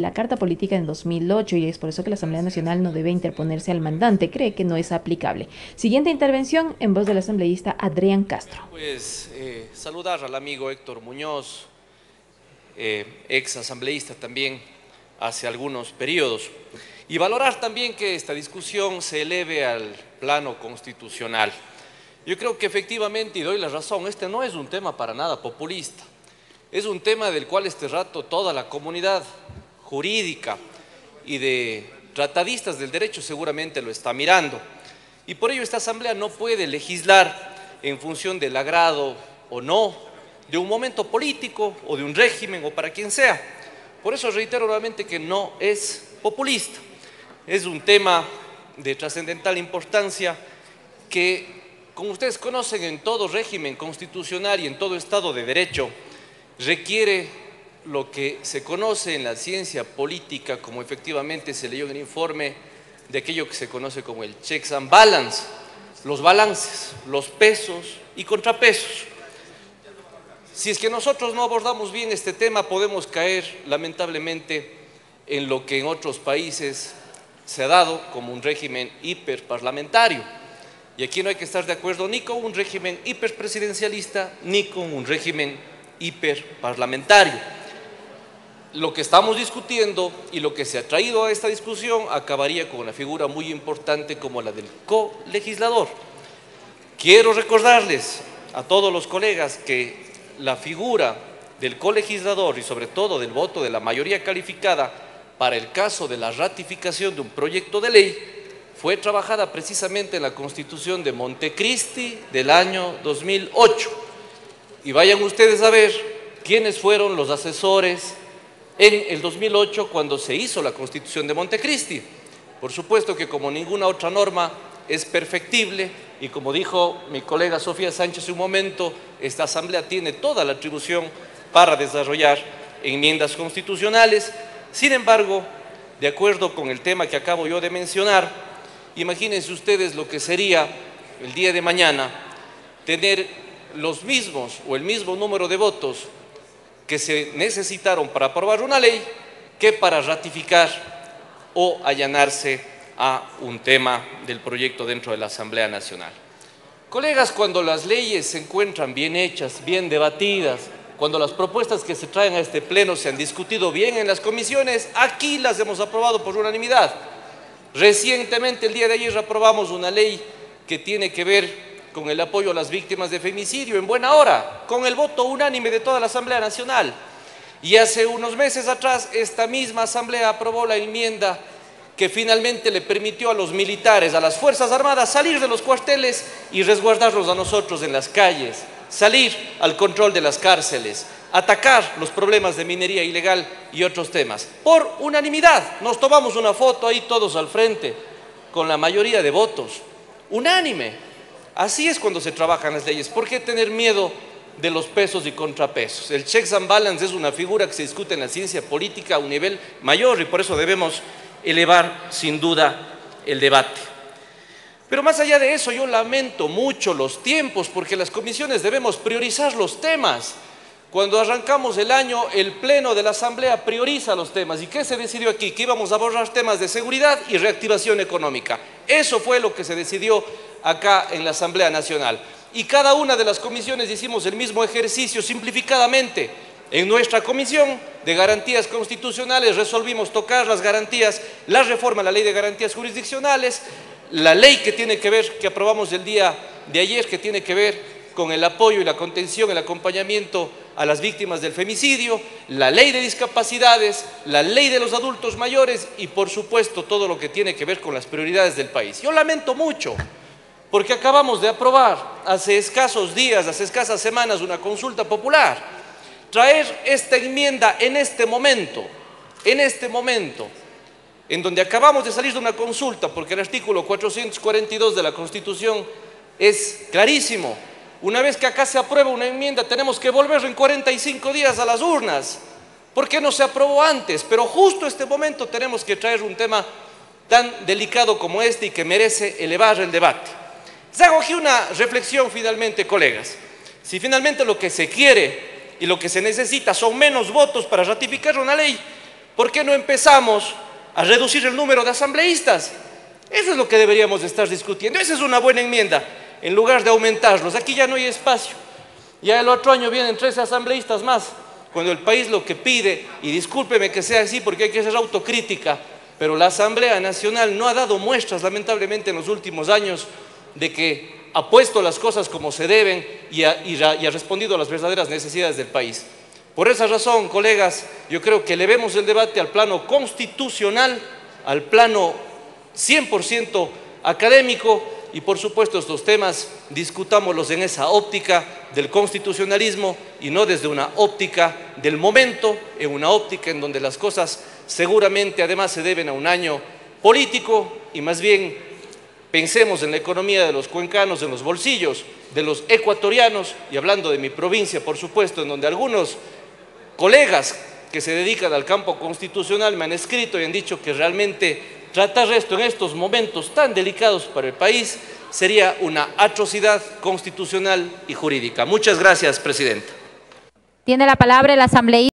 la Carta Política en 2008 y es por eso que la Asamblea Nacional no debe interponerse al mandante, cree que no es aplicable. Siguiente intervención en voz del asambleísta Adrián Castro. Pues eh, saludar al amigo Héctor Muñoz, eh, ex asambleísta también hace algunos periodos, y valorar también que esta discusión se eleve al plano constitucional. Yo creo que efectivamente, y doy la razón, este no es un tema para nada populista, es un tema del cual este rato toda la comunidad jurídica y de tratadistas del derecho seguramente lo está mirando. Y por ello esta Asamblea no puede legislar en función del agrado o no de un momento político o de un régimen o para quien sea. Por eso reitero nuevamente que no es populista. Es un tema de trascendental importancia que, como ustedes conocen, en todo régimen constitucional y en todo Estado de Derecho, requiere lo que se conoce en la ciencia política, como efectivamente se leyó en el informe, de aquello que se conoce como el checks and balance, los balances, los pesos y contrapesos. Si es que nosotros no abordamos bien este tema, podemos caer lamentablemente en lo que en otros países se ha dado como un régimen hiperparlamentario. Y aquí no hay que estar de acuerdo ni con un régimen hiperpresidencialista ni con un régimen hiperparlamentario lo que estamos discutiendo y lo que se ha traído a esta discusión acabaría con una figura muy importante como la del colegislador. Quiero recordarles a todos los colegas que la figura del colegislador y sobre todo del voto de la mayoría calificada para el caso de la ratificación de un proyecto de ley fue trabajada precisamente en la Constitución de Montecristi del año 2008. Y vayan ustedes a ver quiénes fueron los asesores en el 2008 cuando se hizo la Constitución de Montecristi. Por supuesto que como ninguna otra norma es perfectible y como dijo mi colega Sofía Sánchez un momento, esta Asamblea tiene toda la atribución para desarrollar enmiendas constitucionales. Sin embargo, de acuerdo con el tema que acabo yo de mencionar, imagínense ustedes lo que sería el día de mañana tener los mismos o el mismo número de votos que se necesitaron para aprobar una ley que para ratificar o allanarse a un tema del proyecto dentro de la Asamblea Nacional. Colegas, cuando las leyes se encuentran bien hechas, bien debatidas, cuando las propuestas que se traen a este pleno se han discutido bien en las comisiones, aquí las hemos aprobado por unanimidad. Recientemente, el día de ayer, aprobamos una ley que tiene que ver con el apoyo a las víctimas de femicidio en buena hora, con el voto unánime de toda la Asamblea Nacional. Y hace unos meses atrás esta misma Asamblea aprobó la enmienda que finalmente le permitió a los militares, a las Fuerzas Armadas, salir de los cuarteles y resguardarlos a nosotros en las calles, salir al control de las cárceles, atacar los problemas de minería ilegal y otros temas. Por unanimidad, nos tomamos una foto ahí todos al frente, con la mayoría de votos, unánime. Así es cuando se trabajan las leyes. ¿Por qué tener miedo de los pesos y contrapesos? El checks and balance es una figura que se discute en la ciencia política a un nivel mayor y por eso debemos elevar sin duda el debate. Pero más allá de eso, yo lamento mucho los tiempos porque las comisiones debemos priorizar los temas. Cuando arrancamos el año, el Pleno de la Asamblea prioriza los temas. ¿Y qué se decidió aquí? Que íbamos a abordar temas de seguridad y reactivación económica. Eso fue lo que se decidió acá en la Asamblea Nacional. Y cada una de las comisiones hicimos el mismo ejercicio simplificadamente. En nuestra comisión de garantías constitucionales resolvimos tocar las garantías, la reforma a la ley de garantías jurisdiccionales, la ley que tiene que ver, que aprobamos el día de ayer, que tiene que ver con el apoyo y la contención, el acompañamiento a las víctimas del femicidio, la ley de discapacidades, la ley de los adultos mayores y por supuesto todo lo que tiene que ver con las prioridades del país. Yo lamento mucho porque acabamos de aprobar hace escasos días, hace escasas semanas, una consulta popular. Traer esta enmienda en este momento, en este momento, en donde acabamos de salir de una consulta, porque el artículo 442 de la Constitución es clarísimo. Una vez que acá se aprueba una enmienda, tenemos que volver en 45 días a las urnas. ¿Por qué no se aprobó antes? Pero justo este momento tenemos que traer un tema tan delicado como este y que merece elevar el debate. Les hago aquí una reflexión finalmente, colegas. Si finalmente lo que se quiere y lo que se necesita son menos votos para ratificar una ley, ¿Por qué no empezamos a reducir el número de asambleístas? Eso es lo que deberíamos estar discutiendo. Esa es una buena enmienda, en lugar de aumentarlos. Aquí ya no hay espacio. Ya el otro año vienen 13 asambleístas más, cuando el país lo que pide, y discúlpeme que sea así porque hay que hacer autocrítica, pero la Asamblea Nacional no ha dado muestras, lamentablemente, en los últimos años de que ha puesto las cosas como se deben y ha, respondido a las verdaderas necesidades del país. Por esa razón, colegas, yo creo que elevemos el debate al plano constitucional, al plano 100% académico y por supuesto estos temas discutámoslos en esa óptica del constitucionalismo y no desde una óptica del momento, en una óptica en donde las cosas seguramente además se deben a un año político y más bien pensemos en la economía de los cuencanos, en los bolsillos de los ecuatorianos y hablando de mi provincia, por supuesto, en donde algunos colegas que se dedican al campo constitucional me han escrito y han dicho que realmente tratar esto en estos momentos tan delicados para el país sería una atrocidad constitucional y jurídica. Muchas gracias, Presidenta. Tiene la palabra el asambleísta.